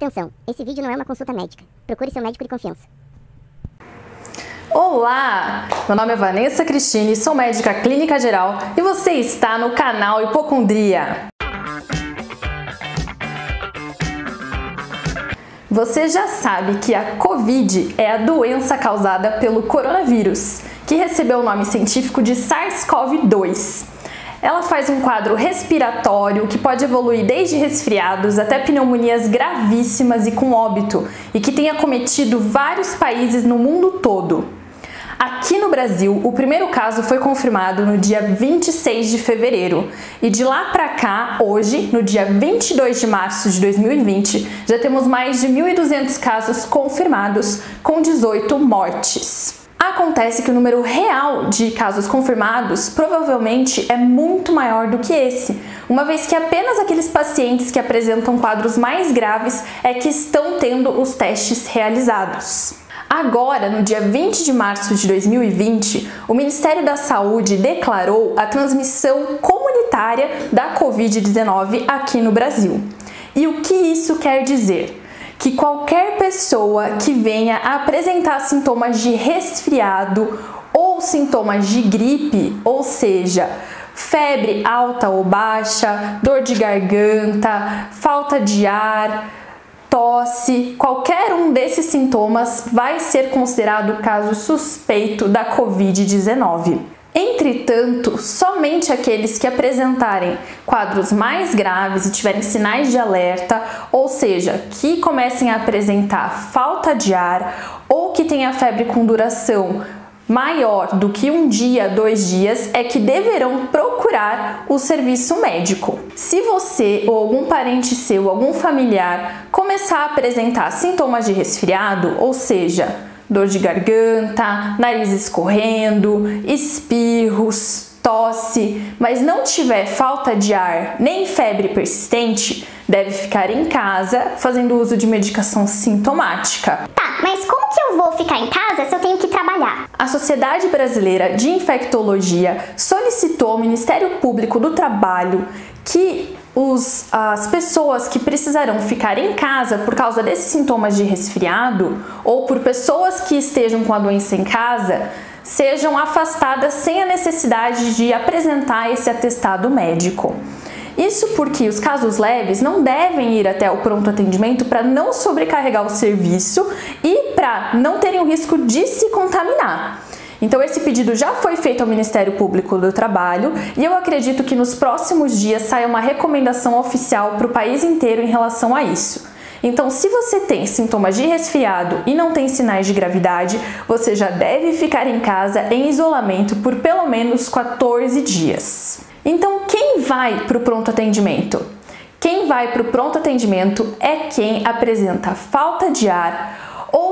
Atenção, esse vídeo não é uma consulta médica. Procure seu médico de confiança. Olá! Meu nome é Vanessa Cristine, sou médica clínica geral e você está no canal Hipocondria. Você já sabe que a Covid é a doença causada pelo coronavírus, que recebeu o nome científico de SARS-CoV-2. Ela faz um quadro respiratório que pode evoluir desde resfriados até pneumonias gravíssimas e com óbito, e que tem acometido vários países no mundo todo. Aqui no Brasil, o primeiro caso foi confirmado no dia 26 de fevereiro, e de lá para cá, hoje, no dia 22 de março de 2020, já temos mais de 1.200 casos confirmados, com 18 mortes. Acontece que o número real de casos confirmados provavelmente é muito maior do que esse, uma vez que apenas aqueles pacientes que apresentam quadros mais graves é que estão tendo os testes realizados. Agora, no dia 20 de março de 2020, o Ministério da Saúde declarou a transmissão comunitária da Covid-19 aqui no Brasil. E o que isso quer dizer? Que qualquer pessoa que venha apresentar sintomas de resfriado ou sintomas de gripe, ou seja, febre alta ou baixa, dor de garganta, falta de ar, tosse, qualquer um desses sintomas vai ser considerado caso suspeito da Covid-19. Entretanto, somente aqueles que apresentarem quadros mais graves e tiverem sinais de alerta, ou seja, que comecem a apresentar falta de ar ou que tenha febre com duração maior do que um dia, dois dias, é que deverão procurar o serviço médico. Se você ou algum parente seu, algum familiar começar a apresentar sintomas de resfriado, ou seja, dor de garganta, nariz escorrendo, espirros, tosse, mas não tiver falta de ar nem febre persistente, deve ficar em casa fazendo uso de medicação sintomática. Tá, mas como que eu vou ficar em casa se eu tenho que trabalhar? A Sociedade Brasileira de Infectologia solicitou ao Ministério Público do Trabalho que os, as pessoas que precisarão ficar em casa por causa desses sintomas de resfriado ou por pessoas que estejam com a doença em casa sejam afastadas sem a necessidade de apresentar esse atestado médico. Isso porque os casos leves não devem ir até o pronto atendimento para não sobrecarregar o serviço e para não terem o risco de se contaminar. Então, esse pedido já foi feito ao Ministério Público do Trabalho e eu acredito que nos próximos dias saia uma recomendação oficial para o país inteiro em relação a isso. Então, se você tem sintomas de resfriado e não tem sinais de gravidade, você já deve ficar em casa em isolamento por pelo menos 14 dias. Então, quem vai para o pronto atendimento? Quem vai para o pronto atendimento é quem apresenta falta de ar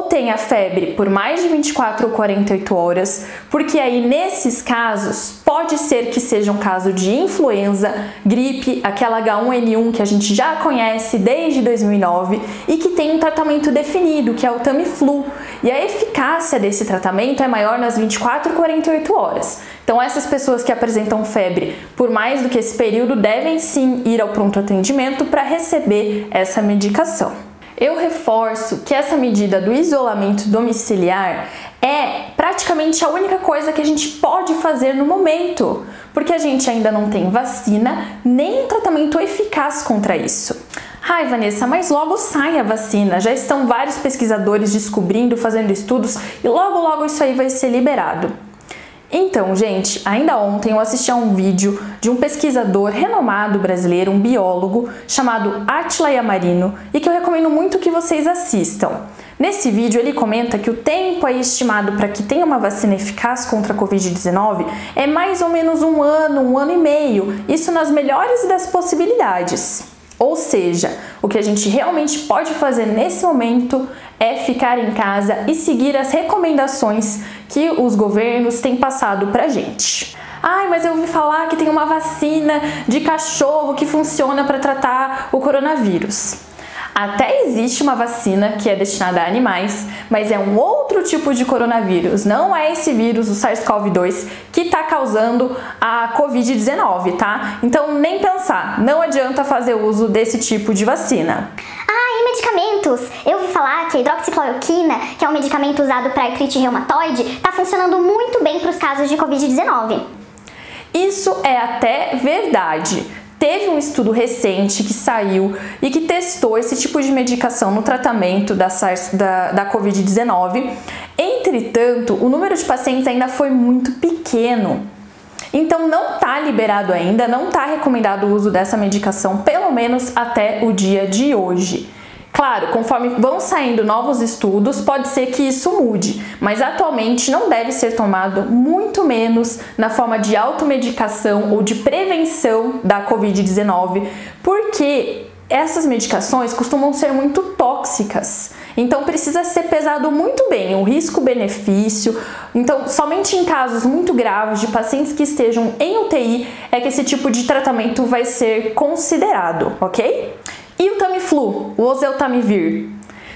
tenha febre por mais de 24 ou 48 horas, porque aí nesses casos pode ser que seja um caso de influenza, gripe, aquela H1N1 que a gente já conhece desde 2009 e que tem um tratamento definido, que é o Tamiflu. E a eficácia desse tratamento é maior nas 24 e 48 horas. Então essas pessoas que apresentam febre por mais do que esse período devem sim ir ao pronto atendimento para receber essa medicação. Eu reforço que essa medida do isolamento domiciliar é praticamente a única coisa que a gente pode fazer no momento, porque a gente ainda não tem vacina nem tratamento eficaz contra isso. Ai, Vanessa, mas logo sai a vacina. Já estão vários pesquisadores descobrindo, fazendo estudos e logo logo isso aí vai ser liberado. Então, gente, ainda ontem eu assisti a um vídeo de um pesquisador renomado brasileiro, um biólogo, chamado Atila Yamarino, e que eu recomendo muito que vocês assistam. Nesse vídeo ele comenta que o tempo aí estimado para que tenha uma vacina eficaz contra a Covid-19 é mais ou menos um ano, um ano e meio, isso nas melhores das possibilidades. Ou seja, o que a gente realmente pode fazer nesse momento é ficar em casa e seguir as recomendações que os governos têm passado pra gente. Ai, mas eu ouvi falar que tem uma vacina de cachorro que funciona para tratar o coronavírus. Até existe uma vacina que é destinada a animais, mas é um outro tipo de coronavírus. Não é esse vírus, o SARS-CoV-2, que está causando a Covid-19, tá? Então nem pensar, não adianta fazer uso desse tipo de vacina. Ah, e medicamento? medicamentos. Eu ouvi falar que a hidroxicloroquina, que é um medicamento usado para artrite reumatoide, está funcionando muito bem para os casos de Covid-19. Isso é até verdade. Teve um estudo recente que saiu e que testou esse tipo de medicação no tratamento da, SARS, da, da Covid-19. Entretanto, o número de pacientes ainda foi muito pequeno. Então não está liberado ainda, não está recomendado o uso dessa medicação, pelo menos até o dia de hoje. Claro, conforme vão saindo novos estudos, pode ser que isso mude, mas atualmente não deve ser tomado muito menos na forma de automedicação ou de prevenção da Covid-19, porque essas medicações costumam ser muito tóxicas. Então precisa ser pesado muito bem o risco-benefício. Então, somente em casos muito graves de pacientes que estejam em UTI é que esse tipo de tratamento vai ser considerado, ok? E o Tamiflu, o oseltamivir?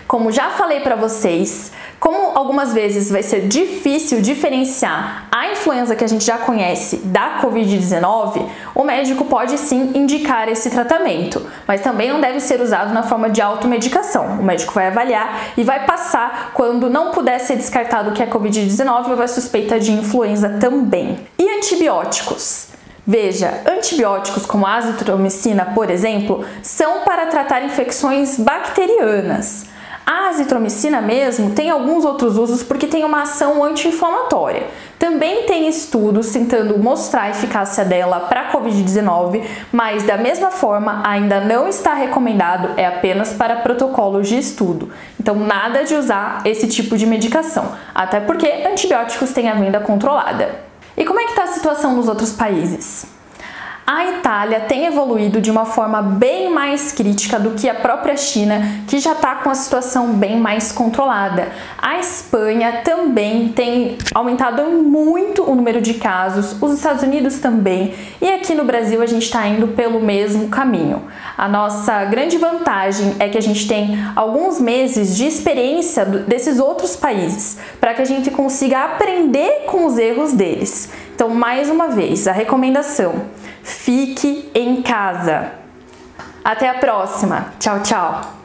Como já falei para vocês, como algumas vezes vai ser difícil diferenciar a influenza que a gente já conhece da Covid-19, o médico pode sim indicar esse tratamento, mas também não deve ser usado na forma de automedicação. O médico vai avaliar e vai passar quando não puder ser descartado que é Covid-19 ou vai suspeita de influenza também. E antibióticos? Veja, antibióticos como a azitromicina, por exemplo, são para tratar infecções bacterianas. A azitromicina mesmo tem alguns outros usos porque tem uma ação anti-inflamatória. Também tem estudos tentando mostrar a eficácia dela para a Covid-19, mas da mesma forma ainda não está recomendado, é apenas para protocolos de estudo. Então nada de usar esse tipo de medicação, até porque antibióticos têm a venda controlada. E como é que está a situação nos outros países? A Itália tem evoluído de uma forma bem mais crítica do que a própria China, que já está com a situação bem mais controlada. A Espanha também tem aumentado muito o número de casos, os Estados Unidos também, e aqui no Brasil a gente está indo pelo mesmo caminho. A nossa grande vantagem é que a gente tem alguns meses de experiência desses outros países, para que a gente consiga aprender com os erros deles. Então, mais uma vez, a recomendação: fique em casa. Até a próxima. Tchau, tchau.